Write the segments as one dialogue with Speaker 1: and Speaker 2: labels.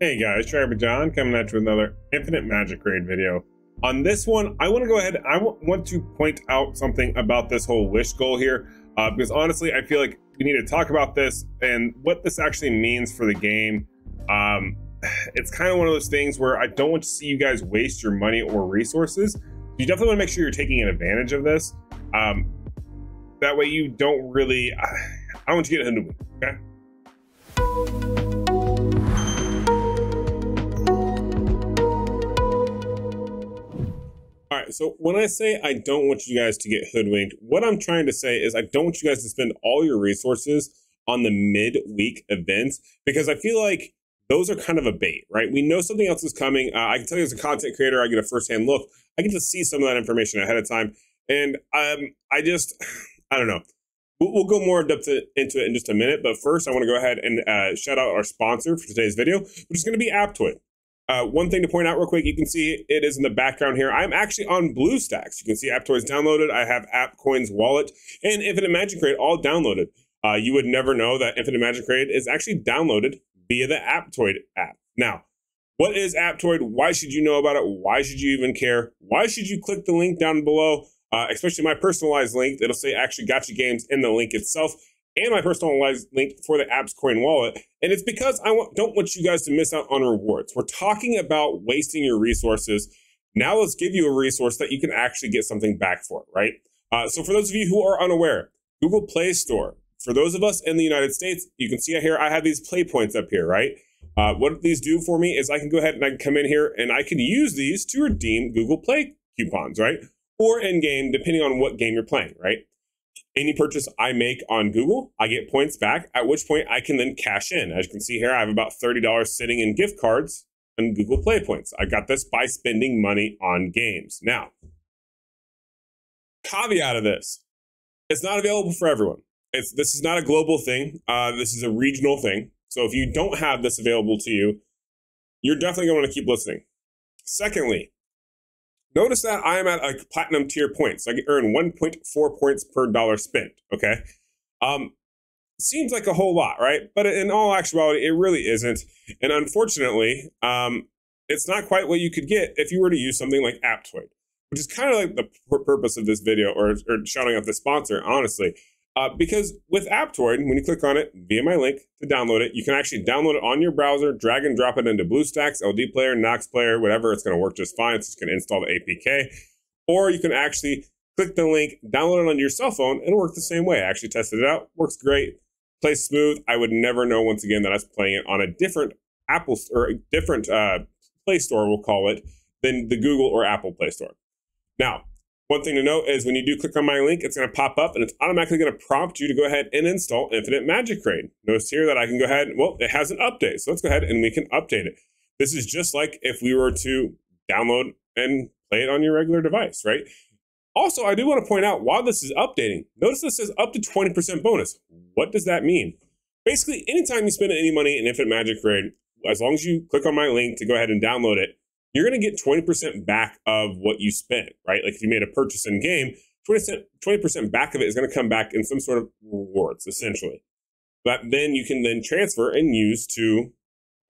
Speaker 1: Hey guys, TriggerHappyJon coming at you with another Infinite Magic Raid video. On this one, I want to go ahead, I want to point out something about this whole wish goal here, uh, because honestly, I feel like we need to talk about this and what this actually means for the game. Um, it's kind of one of those things where I don't want to see you guys waste your money or resources. You definitely want to make sure you're taking advantage of this. Um, that way you don't really, I want you to get into it, okay? So when I say I don't want you guys to get hoodwinked, what I'm trying to say is I don't want you guys to spend all your resources on the midweek events because I feel like those are kind of a bait, right? We know something else is coming. Uh, I can tell you as a content creator, I get a firsthand look. I get to see some of that information ahead of time. And um, I just, I don't know. We'll, we'll go more depth into it in just a minute. But first, I want to go ahead and uh, shout out our sponsor for today's video, which is going to be Aptoide. Uh, one thing to point out real quick, you can see it is in the background here. I'm actually on BlueStacks. You can see Aptoide's downloaded. I have AppCoins wallet and Infinite Magic Raid all downloaded. Uh, you would never know that Infinite Magic Raid is actually downloaded via the Aptoide app. Now, what is Aptoide? Why should you know about it? Why should you even care? Why should you click the link down below? Uh, especially my personalized link. It'll say actually Gacha Games in the link itself and my personalized link for the AppCoins wallet. And it's because I don't want you guys to miss out on rewards. We're talking about wasting your resources. Now let's give you a resource that you can actually get something back for, right? Uh, so for those of you who are unaware, Google Play Store. For those of us in the United States, you can see here I have these play points up here, right? Uh, what these do for me is I can go ahead and I can come in here and I can use these to redeem Google Play coupons, right? Or in game, depending on what game you're playing, right? Any purchase I make on Google, I get points back, at which point I can then cash in. As you can see here, I have about $30 sitting in gift cards and Google Play points. I got this by spending money on games. Now, caveat of this, it's not available for everyone. It's, this is not a global thing. Uh, this is a regional thing. So if you don't have this available to you, you're definitely going to want to keep listening. Secondly, Notice that I am at a platinum tier point, so I can earn 1.4 points per dollar spent. Okay. Um, seems like a whole lot, right? But in all actuality, it really isn't. And unfortunately, um, it's not quite what you could get if you were to use something like Aptoide, which is kind of like the purpose of this video or, or shouting out the sponsor, honestly. Uh, because with Aptoide, when you click on it via my link to download it, you can actually download it on your browser, drag and drop it into BlueStacks, LD Player, Nox Player, whatever. It's going to work just fine. It's just going to install the APK. Or you can actually click the link, download it on your cell phone, and work the same way. I actually tested it out. Works great. Plays smooth. I would never know once again that I was playing it on a different Apple or a different uh, Play Store, we'll call it, than the Google or Apple Play Store. Now, one thing to note is when you do click on my link, it's going to pop up and it's automatically going to prompt you to go ahead and install Infinite Magic Raid. Notice here that I can go ahead, well, it has an update. So let's go ahead and we can update it. This is just like if we were to download and play it on your regular device, right? Also, I do want to point out while this is updating, notice this says up to 20% bonus. What does that mean? Basically, anytime you spend any money in Infinite Magic Raid, as long as you click on my link to go ahead and download it, you're going to get 20% back of what you spent, right? Like if you made a purchase in game, 20%, 20% back of it is going to come back in some sort of rewards, essentially. But then you can then transfer and use to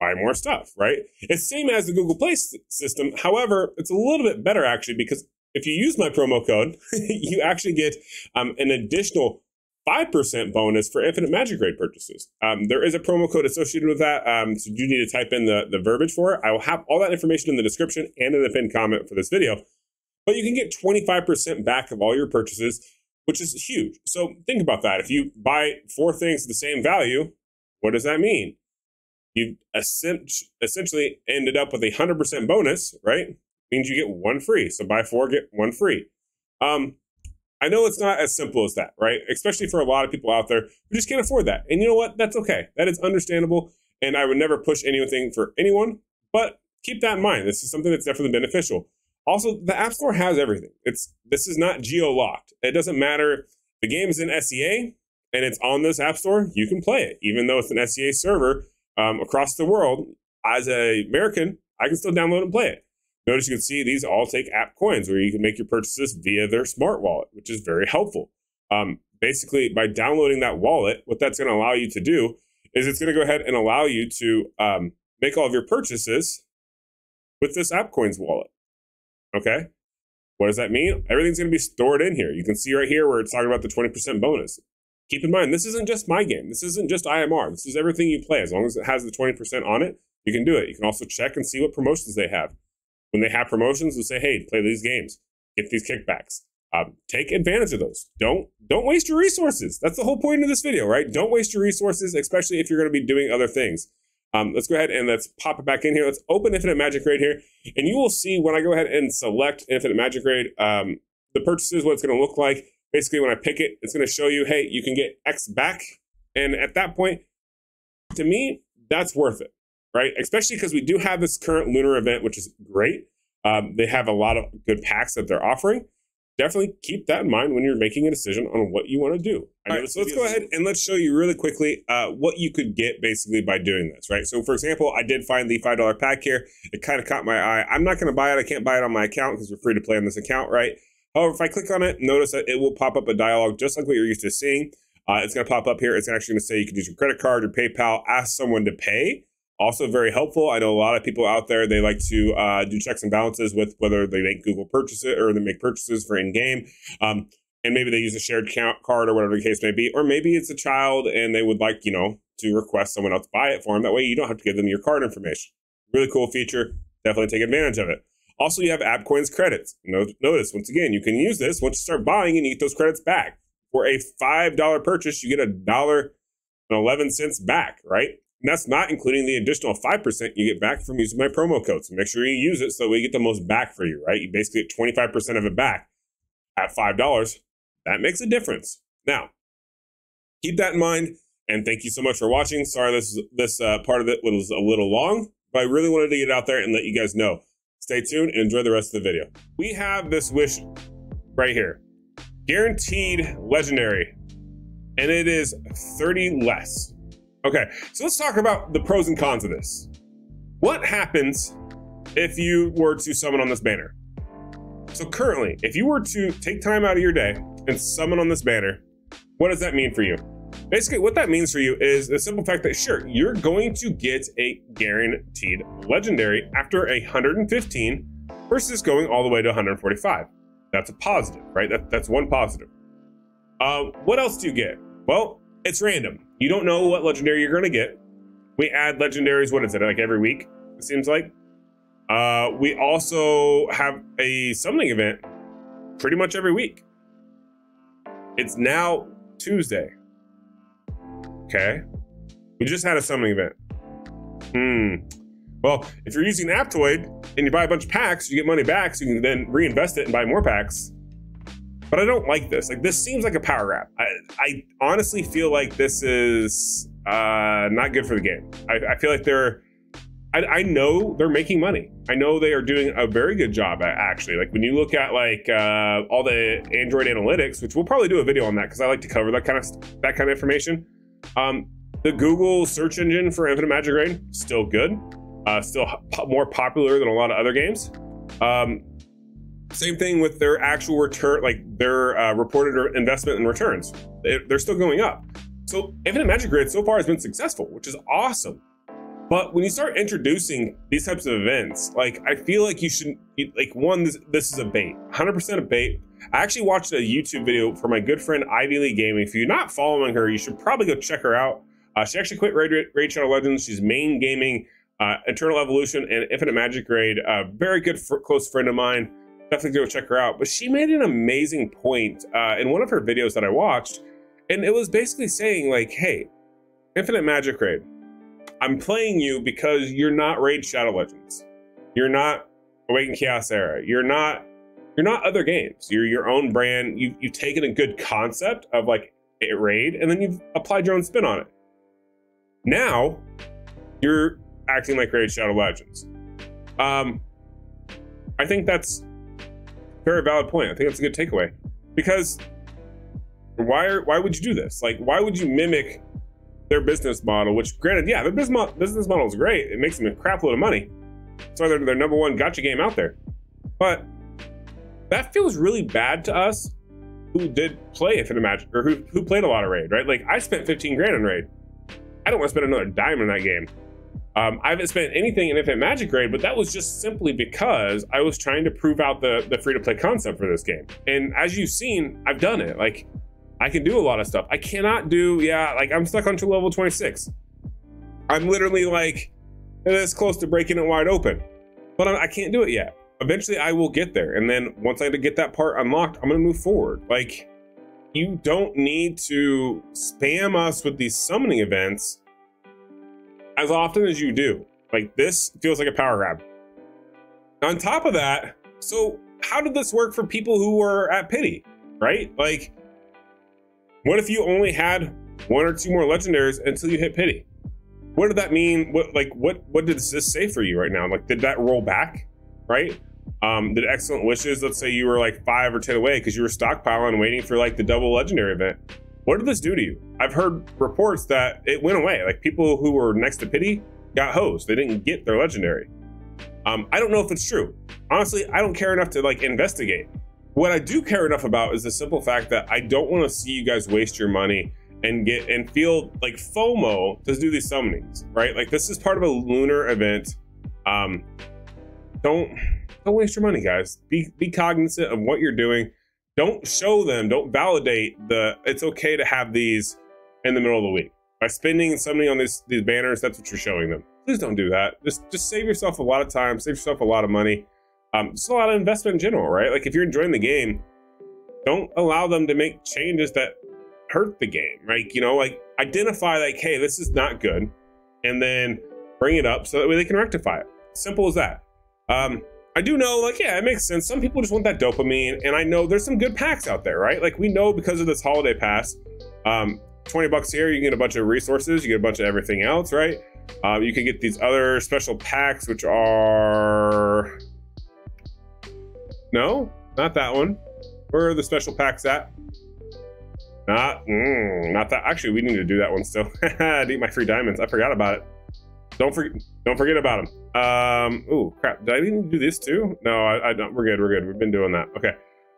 Speaker 1: buy more stuff, right? It's same as the Google Play system. However, it's a little bit better actually because if you use my promo code, you actually get um, an additional 5% bonus for Infinite Magic Raid purchases. Um, there is a promo code associated with that, um, so you need to type in the, the verbiage for it. I will have all that information in the description and in the pinned comment for this video. But you can get 25% back of all your purchases, which is huge. So think about that. If you buy four things the same value, what does that mean? You essentially ended up with a 100% bonus, right? Means you get one free. So buy four, get one free. Um, I know it's not as simple as that, right? Especially for a lot of people out there who just can't afford that. And you know what? That's okay. That is understandable. And I would never push anything for anyone, but keep that in mind. This is something that's definitely beneficial. Also, the App Store has everything. It's this is not geo locked. It doesn't matter. The game is in SEA and it's on this App Store. You can play it, even though it's an SEA server um, across the world. As a American, I can still download and play it. Notice you can see these all take AppCoins where you can make your purchases via their smart wallet, which is very helpful. Um, basically, by downloading that wallet, what that's going to allow you to do is it's going to go ahead and allow you to um, make all of your purchases with this AppCoins wallet. Okay. What does that mean? Everything's going to be stored in here. You can see right here where it's talking about the 20% bonus. Keep in mind, this isn't just my game. This isn't just IMR. This is everything you play. As long as it has the 20% on it, you can do it. You can also check and see what promotions they have. When they have promotions, we say, hey, play these games, get these kickbacks. Um, take advantage of those. Don't don't waste your resources. That's the whole point of this video, right? Don't waste your resources, especially if you're going to be doing other things. Um, let's go ahead and let's pop it back in here. Let's open Infinite Magic Raid here. And you will see when I go ahead and select Infinite Magic Raid, um, the purchases, what it's going to look like. Basically, when I pick it, it's going to show you, hey, you can get X back. And at that point, to me, that's worth it, right? Especially because we do have this current lunar event, which is great. Um, they have a lot of good packs that they're offering definitely keep that in mind when you're making a decision on what you want to do. All right, so let's go ahead and let's show you really quickly uh, what you could get basically by doing this, right? So, for example, I did find the $5 pack here. It kind of caught my eye. I'm not going to buy it. I can't buy it on my account because we're free to play on this account, right? However, if I click on it, notice that it will pop up a dialog just like what you're used to seeing. Uh, it's going to pop up here. It's actually going to say you can use your credit card or PayPal, ask someone to pay. Also, very helpful. I know a lot of people out there, they like to uh, do checks and balances with whether they make Google purchases or they make purchases for in game. Um, and maybe they use a shared count card or whatever the case may be. Or maybe it's a child and they would like, you know, to request someone else buy it for them. That way you don't have to give them your card information. Really cool feature. Definitely take advantage of it. Also, you have AppCoins credits. Notice, once again, you can use this once you start buying and you get those credits back. For a $5 purchase, you get a dollar and 11 cents back, right? And that's not including the additional 5% you get back from using my promo code. So make sure you use it so we get the most back for you, right? You basically get 25% of it back at $5. That makes a difference. Now, keep that in mind. And thank you so much for watching. Sorry, this this uh, part of it was a little long, but I really wanted to get out there and let you guys know. Stay tuned and enjoy the rest of the video. We have this wish right here. Guaranteed legendary. And it is 30 less. Okay, so let's talk about the pros and cons of this. What happens if you were to summon on this banner? So currently, if you were to take time out of your day and summon on this banner, what does that mean for you? Basically, what that means for you is the simple fact that sure, you're going to get a guaranteed legendary after 115 versus going all the way to 145. That's a positive, right? That, that's one positive. Uh, what else do you get? Well, it's random. You don't know what legendary you're going to get. We add legendaries, what is it, like every week, it seems like. Uh, we also have a summoning event pretty much every week. It's now Tuesday. Okay. We just had a summoning event. Hmm. Well, if you're using Aptoide and you buy a bunch of packs, you get money back, so you can then reinvest it and buy more packs. But I don't like this. Like this seems like a power grab. I, I honestly feel like this is uh, not good for the game. I, I feel like they're. I, I, know they're making money. I know they are doing a very good job at actually. Like when you look at like uh, all the Android analytics, which we'll probably do a video on that because I like to cover that kind of that kind of information. Um, the Google search engine for Infinite Magic Raid still good, uh, still more popular than a lot of other games. Um, same thing with their actual return, like their uh, reported investment and returns. They're still going up. So Infinite Magic Raid so far has been successful, which is awesome. But when you start introducing these types of events, like I feel like you should, like one, this, this is a bait, 100% a bait. I actually watched a YouTube video for my good friend Ivy League Gaming. If you're not following her, you should probably go check her out. Uh, she actually quit Raid, Raid Shadow Legends. She's main gaming, uh, Eternal Evolution, and Infinite Magic Raid. A very good close friend of mine definitely go check her out. But she made an amazing point uh, in one of her videos that I watched, and it was basically saying like, "Hey, Infinite Magic Raid, I'm playing you because you're not Raid Shadow Legends, you're not Awakened Chaos Era, you're not." You're not other games. You're your own brand. You you've taken a good concept of like a raid, and then you've applied your own spin on it. Now, you're acting like Raid Shadow Legends. Um, I think that's very valid point. I think that's a good takeaway because why are, why would you do this? Like, why would you mimic their business model? Which, granted, yeah, their business business model is great. It makes them a crap load of money. Why they're their number one gacha game out there. But that feels really bad to us who did play Infinite Magic or who, who played a lot of Raid, right? Like, I spent 15 grand on Raid. I don't want to spend another dime in that game. Um, I haven't spent anything in Infinite Magic Raid, but that was just simply because I was trying to prove out the, the free to play concept for this game. And as you've seen, I've done it. Like, I can do a lot of stuff. I cannot do, yeah, like I'm stuck on to level 26. I'm literally like this close to breaking it wide open, but I can't do it yet. Eventually, I will get there. And then once I get that part unlocked, I'm going to move forward. Like, you don't need to spam us with these summoning events as often as you do. Like this feels like a power grab. On top of that, so how did this work for people who were at pity, right? Like, what if you only had one or two more legendaries until you hit pity? What did that mean? What like what what did this say for you right now? Like, did that roll back, right? Um, did excellent wishes? Let's say you were like five or ten away because you were stockpiling, waiting for like the double legendary event. What did this do to you? I've heard reports that it went away. Like people who were next to Pity got hosed. They didn't get their legendary. Um, I don't know if it's true. Honestly, I don't care enough to like investigate. What I do care enough about is the simple fact that I don't want to see you guys waste your money and get and feel like FOMO to do these summonings, right? Like this is part of a lunar event. Um, don't don't waste your money, guys. Be be cognizant of what you're doing don't show them, don't validate the it's okay to have these in the middle of the week. By spending and summoning on these these banners, that's what you're showing them. Please don't do that. Just just save yourself a lot of time, save yourself a lot of money. Um, just a lot of investment in general, right? Like if you're enjoying the game, don't allow them to make changes that hurt the game, right? You know, like identify like, hey, this is not good, and then bring it up so that way they can rectify it. Simple as that. Um, I do know, like, yeah, it makes sense. Some people just want that dopamine, and I know there's some good packs out there, right? Like, we know because of this holiday pass, um, 20 bucks here, you get a bunch of resources, you get a bunch of everything else, right? Um, you can get these other special packs, which are. No, not that one. Where are the special packs at? Not, mm, not that. Actually, we need to do that one still. I need my free diamonds. I forgot about it. Don't forget, don't forget about them. Um, oh crap! Did I even do this too? No, I, I don't. We're good. We're good. We've been doing that. Okay.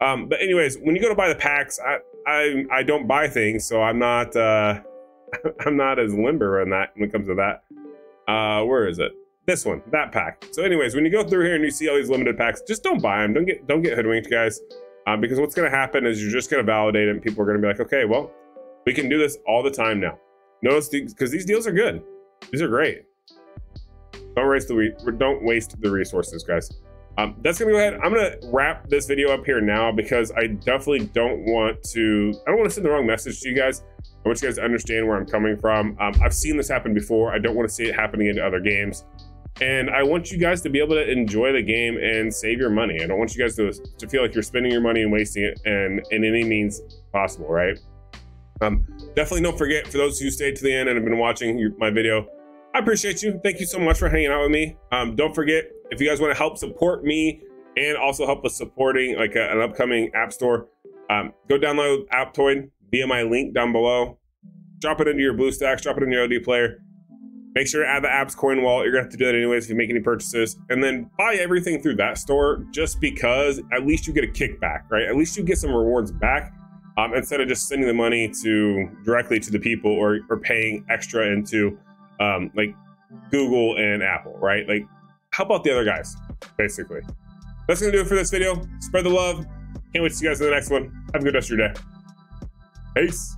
Speaker 1: Um, but anyways, when you go to buy the packs, I I, I don't buy things, so I'm not uh, I'm not as limber on that when it comes to that. Uh, where is it? This one, that pack. So, anyways, when you go through here and you see all these limited packs, just don't buy them. Don't get don't get hoodwinked, guys. Um, because what's going to happen is you're just going to validate it, and people are going to be like, okay, well, we can do this all the time now. Notice because these deals are good. These are great. Don't waste the don't waste the resources, guys. Um, that's gonna go ahead. I'm gonna wrap this video up here now because I definitely don't want to. I don't want to send the wrong message to you guys. I want you guys to understand where I'm coming from. Um, I've seen this happen before. I don't want to see it happening in other games. And I want you guys to be able to enjoy the game and save your money. I don't want you guys to, to feel like you're spending your money and wasting it and in any means possible, right? Um, definitely don't forget, for those who stayed to the end and have been watching your, my video, I appreciate you. Thank you so much for hanging out with me. Um, don't forget, if you guys want to help support me and also help us supporting like a, an upcoming app store, um, go download Aptoide via my link down below. Drop it into your BlueStacks, drop it in your LD player. Make sure to add the AppCoins wallet. You're gonna have to do that anyways if you make any purchases. And then buy everything through that store just because at least you get a kickback, right? At least you get some rewards back um, instead of just sending the money to directly to the people or, or paying extra into um, like Google and Apple, right? Like, how about the other guys, basically. That's gonna do it for this video. Spread the love. Can't wait to see you guys in the next one. Have a good rest of your day. Peace.